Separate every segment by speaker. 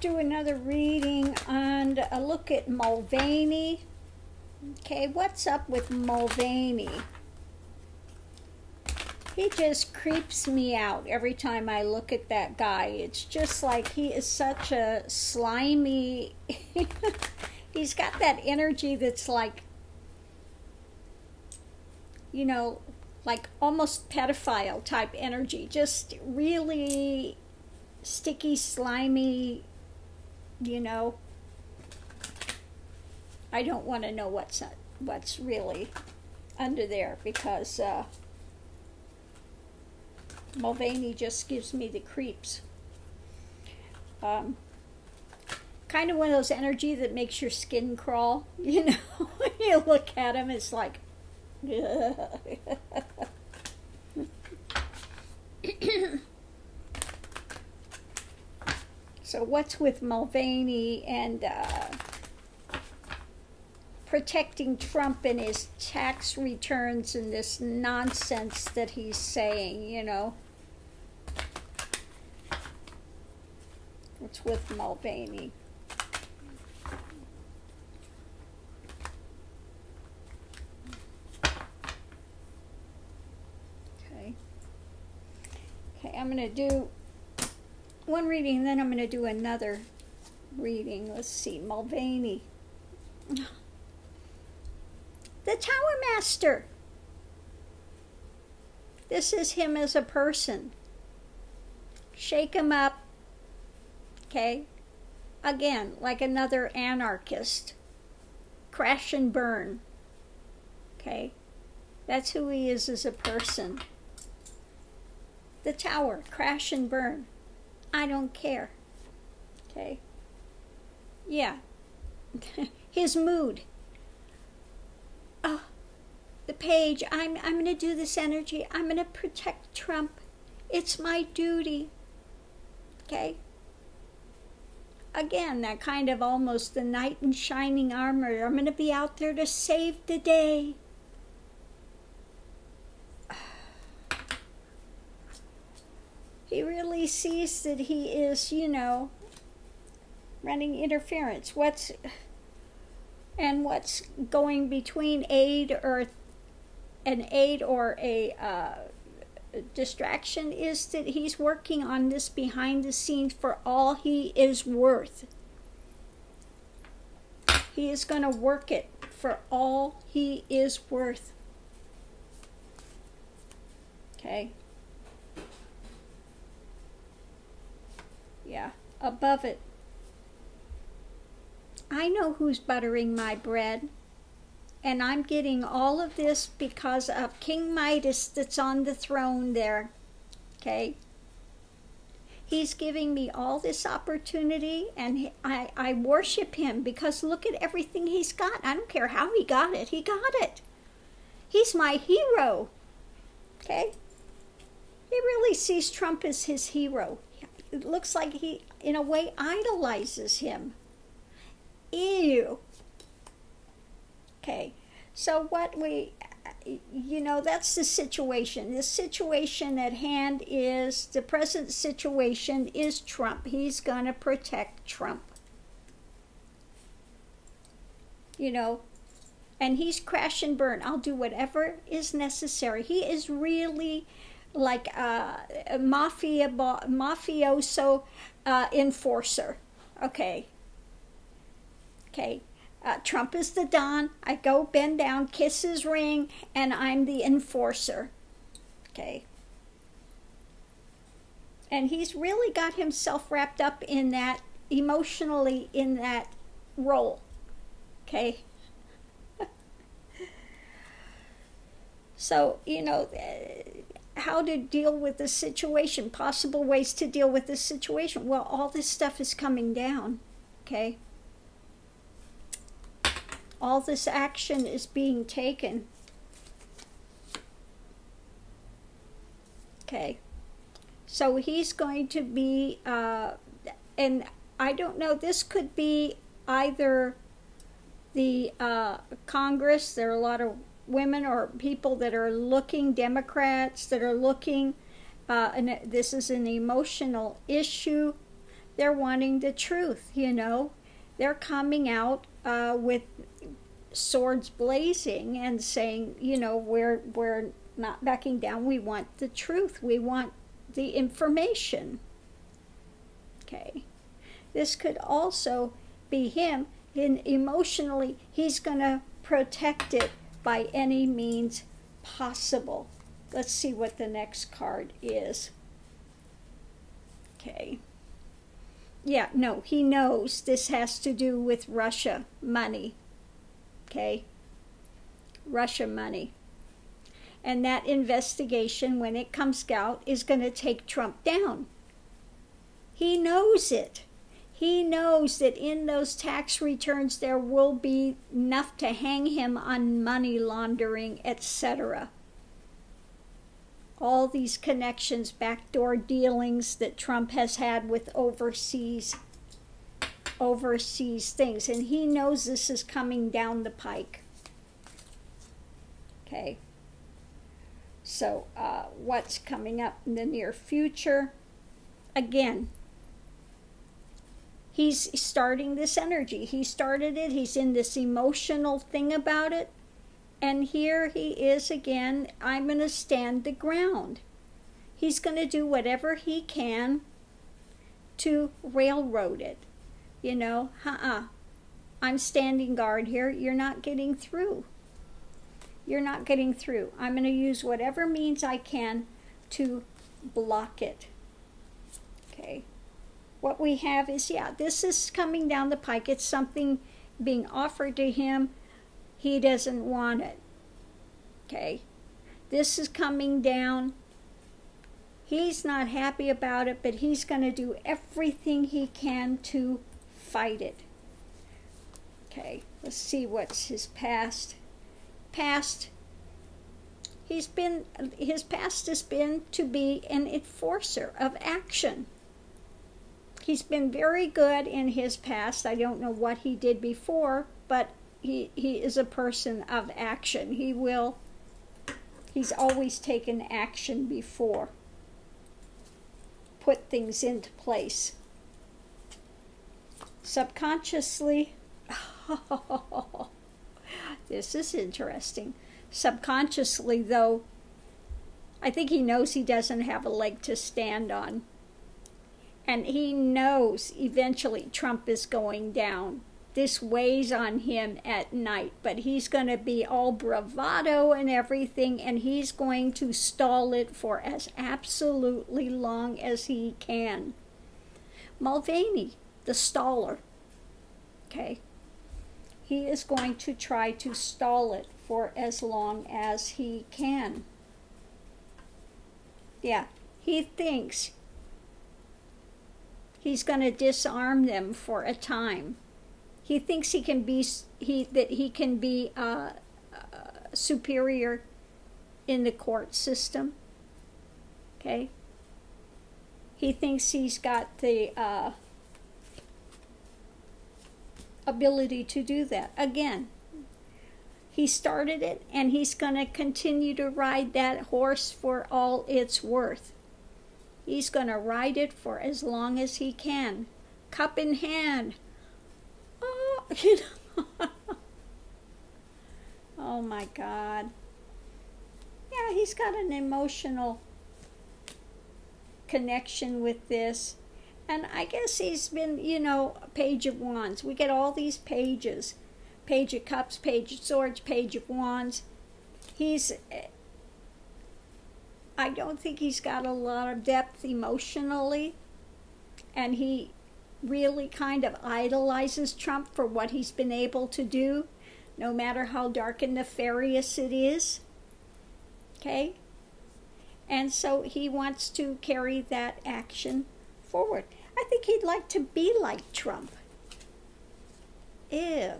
Speaker 1: do another reading on a look at Mulvaney. Okay, what's up with Mulvaney? He just creeps me out every time I look at that guy. It's just like he is such a slimy. he's got that energy that's like, you know, like almost pedophile type energy. Just really sticky, slimy, you know. I don't want to know what's what's really under there because uh, Mulvaney just gives me the creeps. Um, kind of one of those energy that makes your skin crawl. You know, when you look at him, it's like. So what's with Mulvaney and uh, protecting Trump and his tax returns and this nonsense that he's saying, you know? What's with Mulvaney? Okay. Okay, I'm going to do one reading, then I'm going to do another reading. Let's see, Mulvaney. The Tower Master. This is him as a person. Shake him up. Okay? Again, like another anarchist. Crash and burn. Okay? That's who he is as a person. The tower, crash and burn. I don't care. Okay? Yeah. His mood. Oh, the page. I'm, I'm going to do this energy. I'm going to protect Trump. It's my duty. Okay? Again, that kind of almost the knight in shining armor. I'm going to be out there to save the day. He really sees that he is, you know, running interference. What's and what's going between aid or an aid or a uh, distraction is that he's working on this behind the scenes for all he is worth. He is going to work it for all he is worth. Okay. Yeah, above it. I know who's buttering my bread. And I'm getting all of this because of King Midas that's on the throne there. Okay? He's giving me all this opportunity, and I, I worship him because look at everything he's got. I don't care how he got it, he got it. He's my hero. Okay? He really sees Trump as his hero it looks like he, in a way, idolizes him. Ew. Okay, so what we, you know, that's the situation. The situation at hand is the present situation is Trump. He's going to protect Trump. You know, and he's crash and burn. I'll do whatever is necessary. He is really like uh, a mafia mafioso uh, enforcer. Okay. Okay. Uh, Trump is the Don. I go bend down, kiss his ring, and I'm the enforcer. Okay. And he's really got himself wrapped up in that, emotionally, in that role. Okay. so, you know, how to deal with the situation, possible ways to deal with the situation. Well, all this stuff is coming down, okay? All this action is being taken. Okay. So he's going to be, uh, and I don't know, this could be either the uh, Congress, there are a lot of women or people that are looking, Democrats that are looking, uh, and this is an emotional issue. they're wanting the truth, you know. They're coming out uh, with swords blazing and saying, you know, we're, we're not backing down. We want the truth. We want the information. Okay. This could also be him. In emotionally, he's going to protect it by any means possible. Let's see what the next card is. Okay. Yeah, no, he knows this has to do with Russia money. Okay. Russia money. And that investigation, when it comes out, is going to take Trump down. He knows it. He knows that in those tax returns there will be enough to hang him on money laundering, etc. All these connections, backdoor dealings that Trump has had with overseas overseas things and he knows this is coming down the pike. Okay. So, uh, what's coming up in the near future? Again, he's starting this energy. He started it, he's in this emotional thing about it. And here he is again. I'm going to stand the ground. He's going to do whatever he can to railroad it. You know, uh uh-uh. I'm standing guard here. You're not getting through. You're not getting through. I'm going to use whatever means I can to block it. What we have is yeah, this is coming down the pike. It's something being offered to him. He doesn't want it. Okay. This is coming down. He's not happy about it, but he's going to do everything he can to fight it. Okay, let's see what's his past. Past he's been his past has been to be an enforcer of action he's been very good in his past. I don't know what he did before, but he he is a person of action. He will he's always taken action before. Put things into place. Subconsciously this is interesting. Subconsciously though, I think he knows he doesn't have a leg to stand on and he knows eventually Trump is going down. This weighs on him at night, but he's going to be all bravado and everything, and he's going to stall it for as absolutely long as he can. Mulvaney, the staller, okay, he is going to try to stall it for as long as he can. Yeah, he thinks he's going to disarm them for a time. He thinks he can be he that he can be uh, uh, superior in the court system. Okay. He thinks he's got the uh, ability to do that. Again, he started it and he's going to continue to ride that horse for all it's worth. He's going to ride it for as long as he can, cup in hand. Oh, you know. oh my God. Yeah, he's got an emotional connection with this. And I guess he's been, you know, page of wands. We get all these pages page of cups, page of swords, page of wands. He's I don't think he's got a lot of depth emotionally, and he really kind of idolizes Trump for what he's been able to do, no matter how dark and nefarious it is. Okay? And so he wants to carry that action forward. I think he'd like to be like Trump. Ew.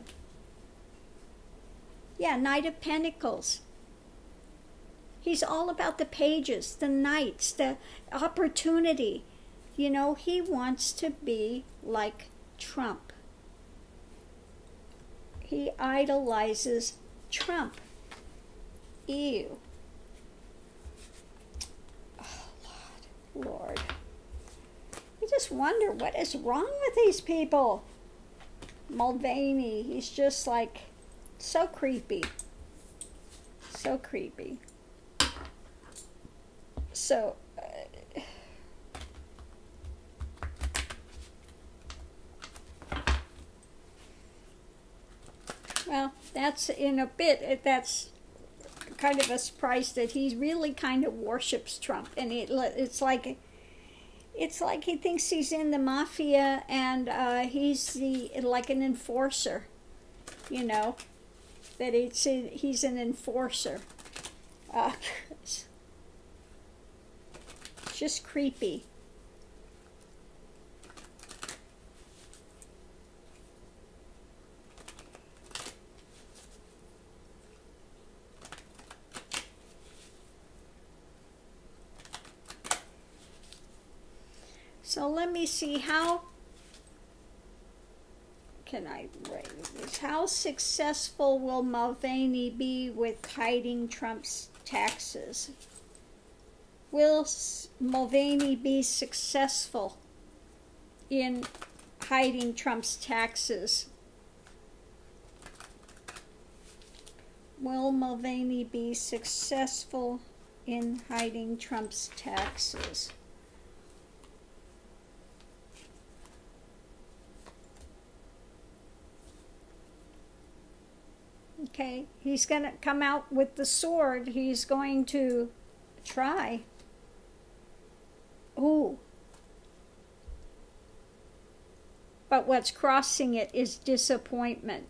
Speaker 1: Yeah, Knight of Pentacles. He's all about the pages, the knights, the opportunity. You know, he wants to be like Trump. He idolizes Trump. Ew. Oh, Lord. Lord. He just wonder what is wrong with these people. Mulvaney, he's just like so creepy. So creepy. So, uh, well, that's in a bit, that's kind of a surprise that he really kind of worships Trump. And it, it's like, it's like he thinks he's in the mafia and uh, he's the like an enforcer, you know, that it's he's an enforcer. Uh, just creepy. So let me see how can I write this? How successful will Mulvaney be with hiding Trump's taxes? Will Mulvaney be successful in hiding Trump's taxes? Will Mulvaney be successful in hiding Trump's taxes? Okay, he's going to come out with the sword. He's going to try. Ooh. But what's crossing it is disappointment.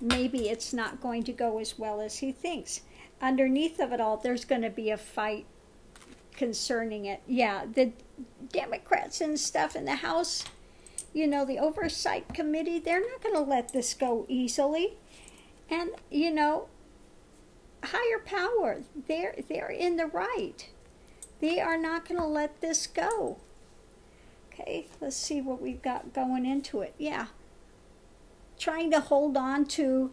Speaker 1: Maybe it's not going to go as well as he thinks. Underneath of it all, there's going to be a fight concerning it. Yeah, the Democrats and stuff in the House, you know, the Oversight Committee, they're not going to let this go easily. And, you know, higher power, they're, they're in the right. They are not going to let this go. Okay, let's see what we've got going into it. Yeah. Trying to hold on to,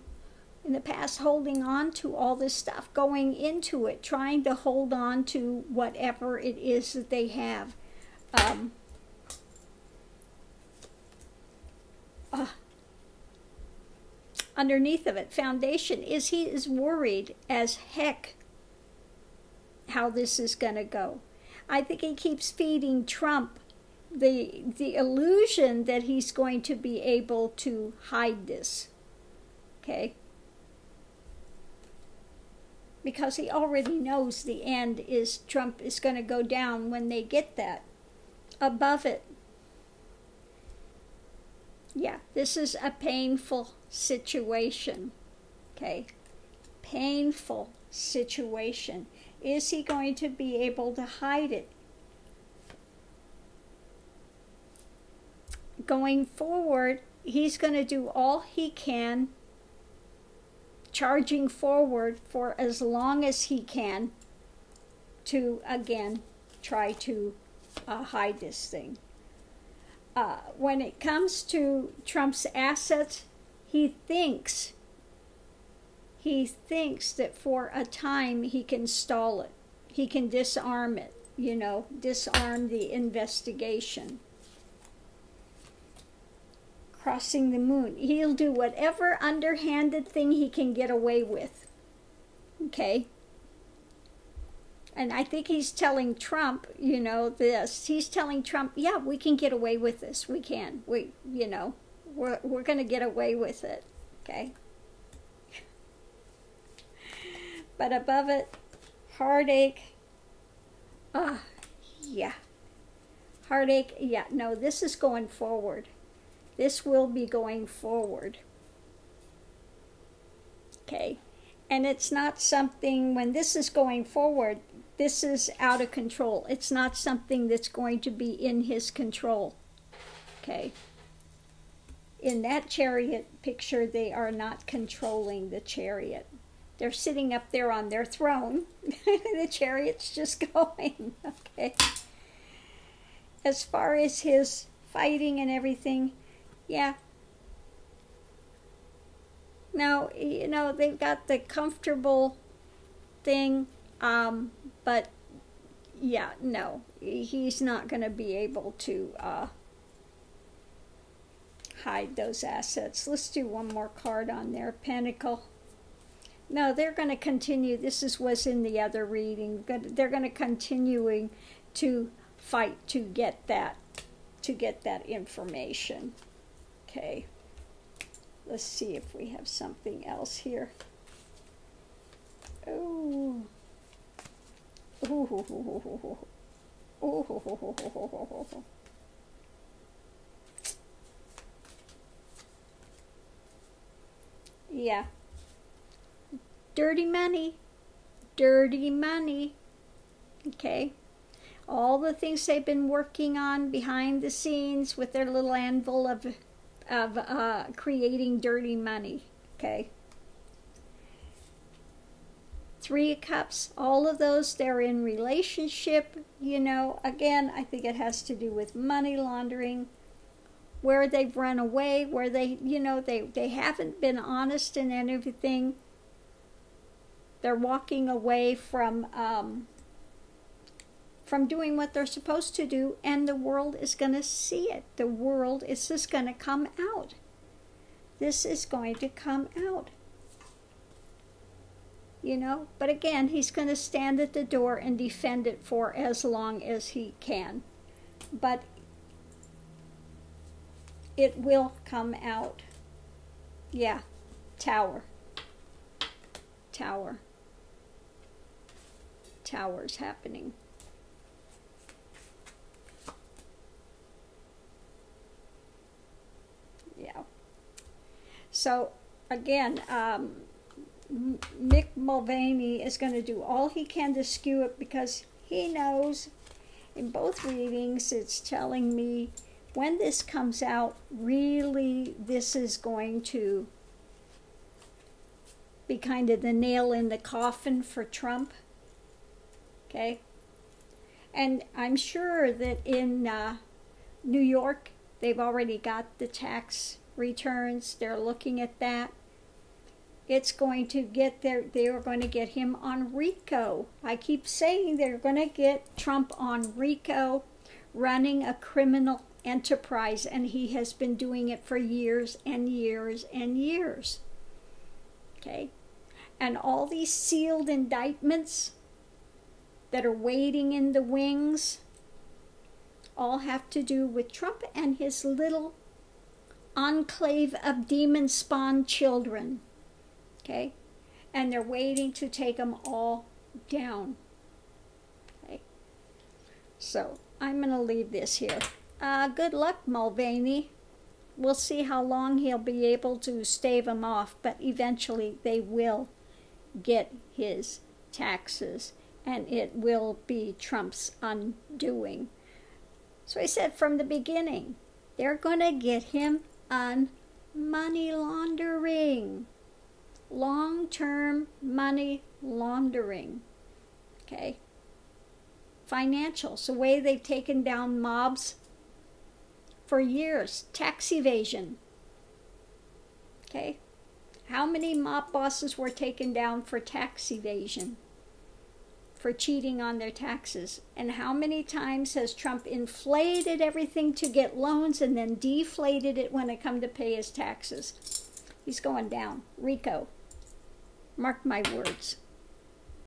Speaker 1: in the past, holding on to all this stuff, going into it, trying to hold on to whatever it is that they have. Um, uh, underneath of it, foundation, is he is worried as heck how this is going to go. I think he keeps feeding Trump the the illusion that he's going to be able to hide this. Okay? Because he already knows the end is Trump is going to go down when they get that. Above it. Yeah, this is a painful situation. Okay? Painful situation. Is he going to be able to hide it? Going forward, he's going to do all he can, charging forward for as long as he can to, again, try to uh, hide this thing. Uh, when it comes to Trump's assets, he thinks he thinks that for a time he can stall it. He can disarm it, you know, disarm the investigation. Crossing the moon. He'll do whatever underhanded thing he can get away with. Okay? And I think he's telling Trump, you know, this. He's telling Trump, yeah, we can get away with this. We can. We, you know, we're, we're going to get away with it. Okay? But above it, heartache. Ah, yeah. Heartache, yeah, no, this is going forward. This will be going forward. Okay. And it's not something, when this is going forward, this is out of control. It's not something that's going to be in his control. Okay. In that chariot picture, they are not controlling the chariot. They're sitting up there on their throne. the chariot's just going. Okay. As far as his fighting and everything, yeah. Now, you know, they've got the comfortable thing, um, but yeah, no, he's not going to be able to uh, hide those assets. Let's do one more card on there. Pentacle. No, they're going to continue. This is was in the other reading. They're going to continuing to fight to get that to get that information. Okay. Let's see if we have something else here. Oh. Yeah. Dirty money. Dirty money. Okay. All the things they've been working on behind the scenes with their little anvil of, of uh, creating dirty money. Okay. Three Cups, all of those, they're in relationship. You know, again, I think it has to do with money laundering where they've run away, where they, you know, they, they haven't been honest in anything. They're walking away from um, from doing what they're supposed to do, and the world is going to see it. The world is just going to come out. This is going to come out. You know, but again, he's going to stand at the door and defend it for as long as he can. But it will come out. Yeah, tower. Tower. Tower's happening. Yeah. So, again, um, Mick Mulvaney is going to do all he can to skew it because he knows in both readings it's telling me when this comes out, really this is going to be kind of the nail in the coffin for Trump. Okay? And I'm sure that in uh, New York, they've already got the tax returns. They're looking at that. It's going to get there. They are going to get him on RICO. I keep saying they're going to get Trump on RICO running a criminal enterprise, and he has been doing it for years and years and years. Okay? And all these sealed indictments that are waiting in the wings all have to do with Trump and his little enclave of demon spawned children. Okay? And they're waiting to take them all down. Okay? So I'm going to leave this here. Uh, good luck, Mulvaney. We'll see how long he'll be able to stave them off, but eventually they will get his taxes, and it will be Trump's undoing. So I said from the beginning, they're going to get him on money laundering, long term money laundering. Okay? Financials, the way they've taken down mobs for years tax evasion. Okay? How many mob bosses were taken down for tax evasion? For cheating on their taxes? And how many times has Trump inflated everything to get loans and then deflated it when it come to pay his taxes? He's going down. RICO. Mark my words.